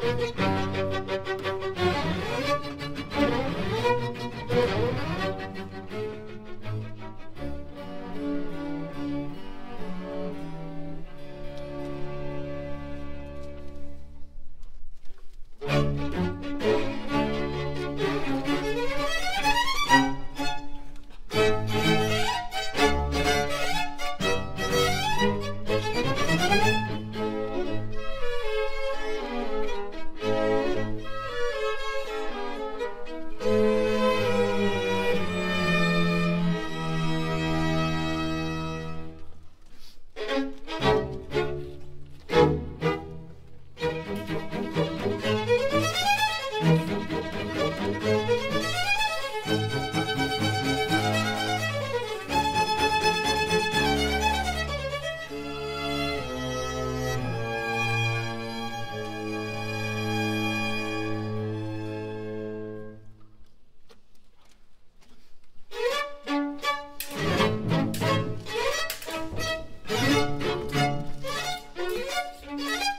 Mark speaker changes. Speaker 1: thank you Thank